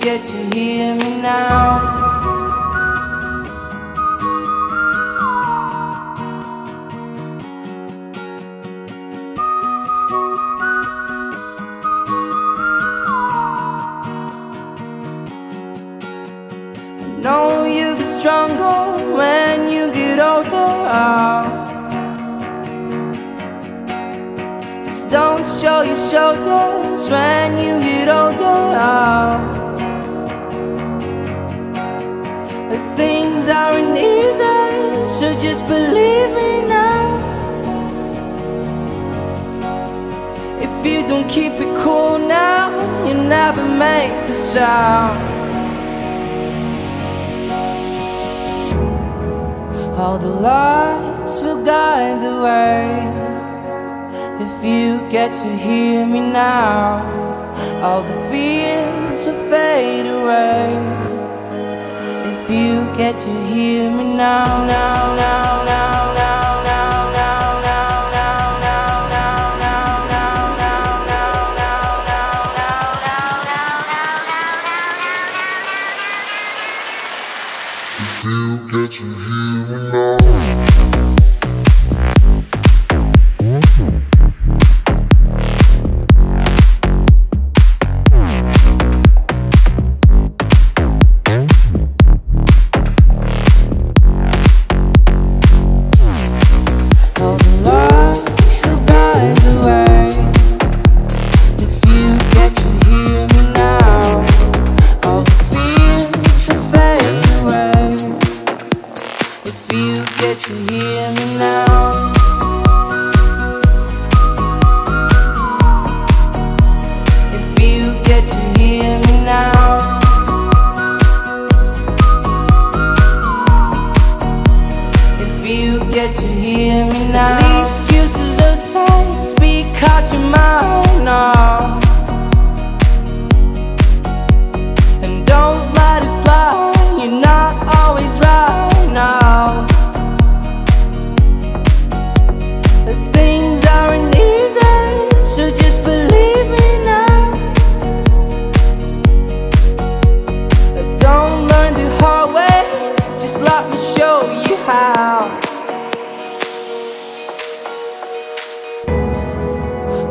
get to hear me now. know you get stronger when you get older. Don't show your shoulders when you get older. But things aren't easy, so just believe me now. If you don't keep it cool now, you never make a sound. All the lights will guide the way if you get to hear me now All the fears will fade away If you get to hear me now, now, now, now, now If you get to hear me now to hear me now. The excuses aside, speak out your mind now. And don't let it slide, you're not always right now. Things aren't easy, so just believe me now. Don't learn the hard way, just let me show you how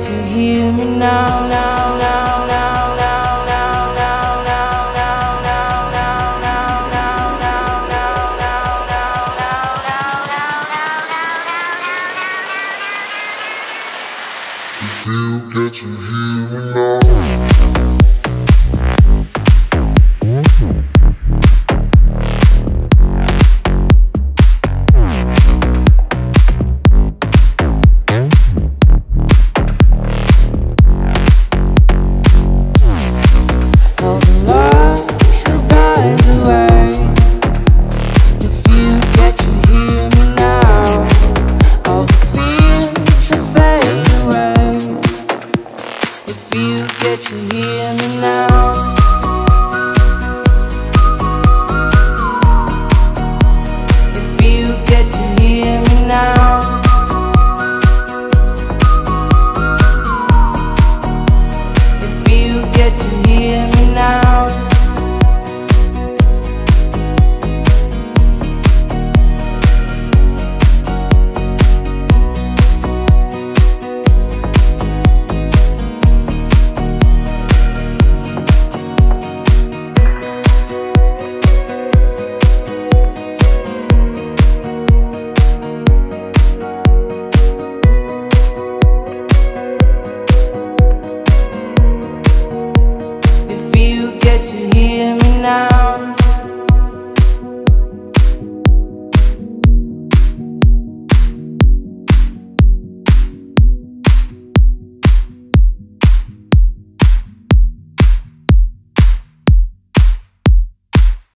To hear me now, now, now, now? If you get to hear me now